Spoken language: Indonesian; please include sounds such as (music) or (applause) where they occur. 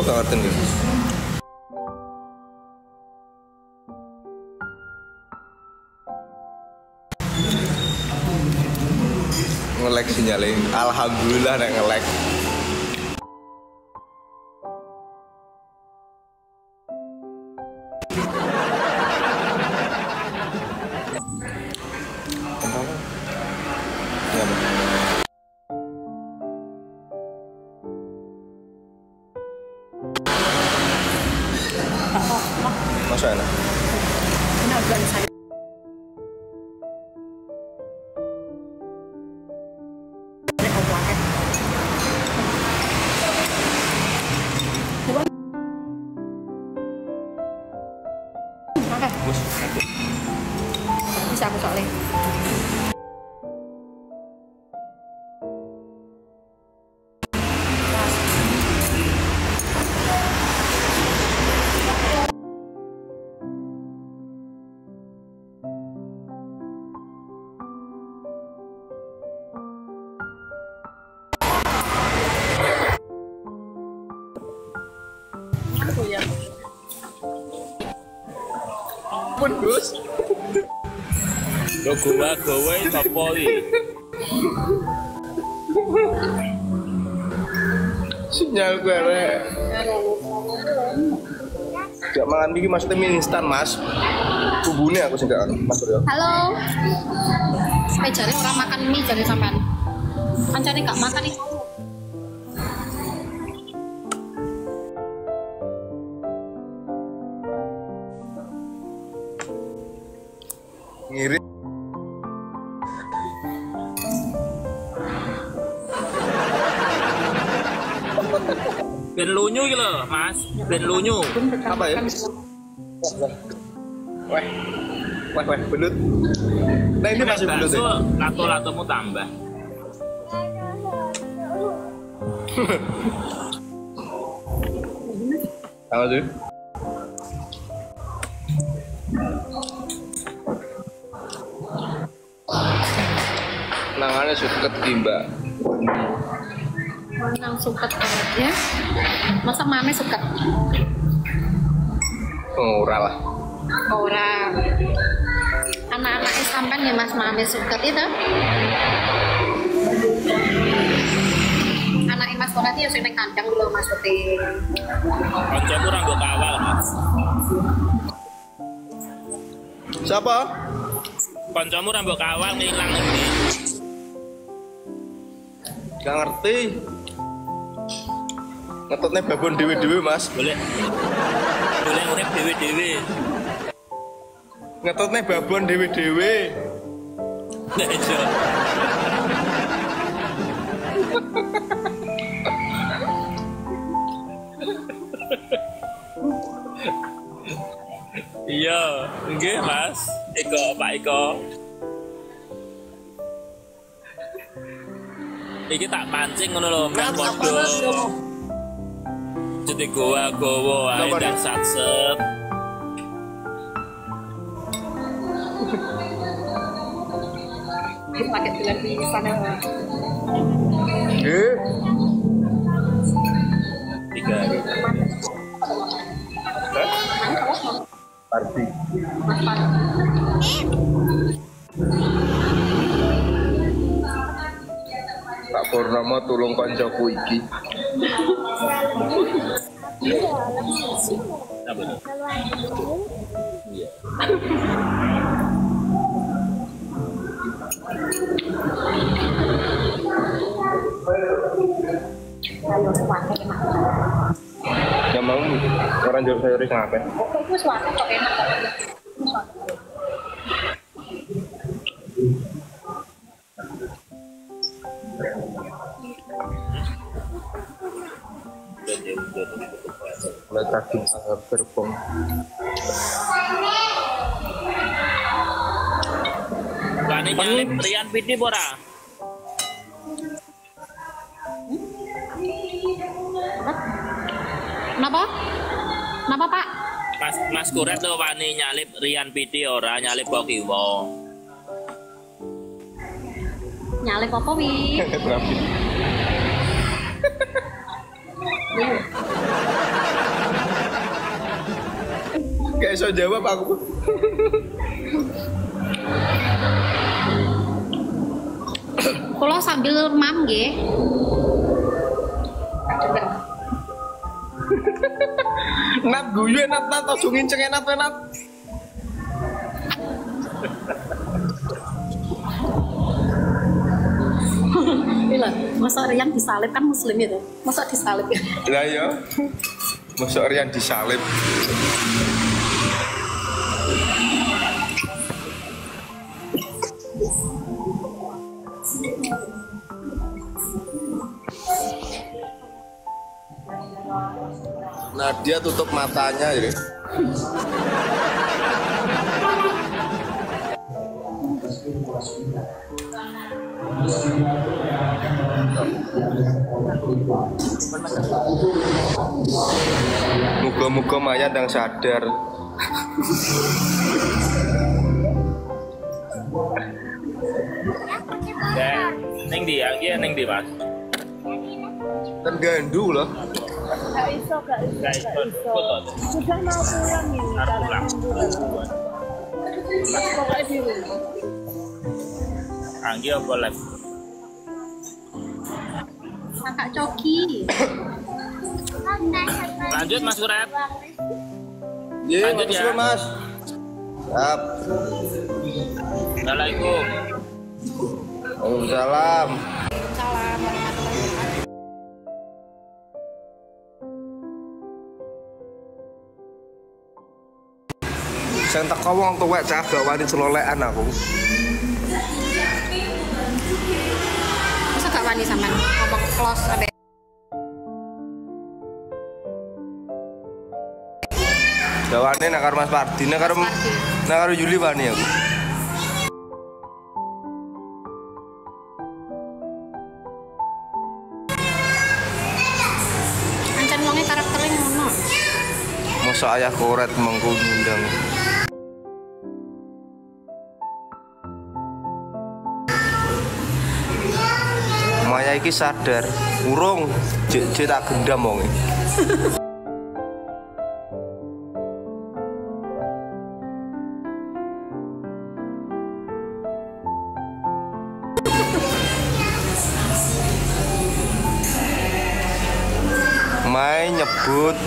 Gue gak ngerti nih. Ngelek sinyalin. Alhamdulillah nek ngelek. Pun Gus. Lo gowa gowa sapa iki? Sinyal gue rek. Gak mangan iki maksudnya mie instan mas. Kubune aku sih gak mas Suryo. Halo. Jare orang makan mie jare sampean. Kancane gak makan nih. Ben lunyu iki lho, Mas. Ben lunyu. Apa ya? Weh. Weh, weh, belut. Nah ini masih belut ya? lato-latomu tambah. (laughs) Apa tuh? Nangannya suket mbak. Menang suket ya. Masa mame suket? Ora lah. Orang. Anak-anaknya sampean ya mas mame suket itu. Anaknya mas suket itu ya sing ning kandang lho maksudnya. Kancamu ora mbok kawal, Mas. Siapa? Kancamu ora mbok kawal ngilang iki. Gak ngerti. Ngetutnya babon dewe-dewe mas. Boleh. Boleh urip dhewe-dhewe. Ngetutnya babon dewe-dewe. Lah iya. Iya, nggih Mas. Eko, Pak Eko. Iki tak pancing ngono lho, men padha. Jadi goa gowo ae dan satset. Pakai bulan di sana. Eh, Tiga hari. Parti. Pak Purnomo tulung koncoku iki. Iya. Enak. Yang mau orang jauh sayur ngapain? Oke, itu suaka kok enak daging sangat gerbong. Wani nyalip Rian Pidi ora? Kenapa? Kenapa Pak? Mas Mas Kuret tuh wani nyalip Rian Pidi ora nyalip Bokiwo. Nyalip apa wi? (laughs) Gak iso jawab aku. Kalau sambil mam nggih. Nat guyu nat nat ojo nginceng nat nat. Iya, masa Rian disalib kan muslim itu. Masa disalib ya? Lah ya. Masuk Rian disalib. Nah dia tutup matanya jadi. Muga-muga Maya ndang sadar. Neng di, ya neng di mas. Kan gandu loh. Gak iso, gak iso, Gak iso. Sudah mau pulang ini, Harus karena pulang. Pokoknya di rumah. Anggi apa live? Kakak Coki. Lanjut mas. Iya, Lanjut ya. Mas. Siap. Assalamualaikum. Waalaikumsalam. Salam Sing teko wong tuwek cah gak wani celolekan aku. Masa gak wani sampean ngomong close sampai Gak wani nak karo Mas Pardi, nak karo nak karo Yuli wani aku. ancen wonge karakternya ngono. Masa ayah koret mengko ngundang. Maya iki sadar, urung jek jek tak gendam wonge. Mai nyebut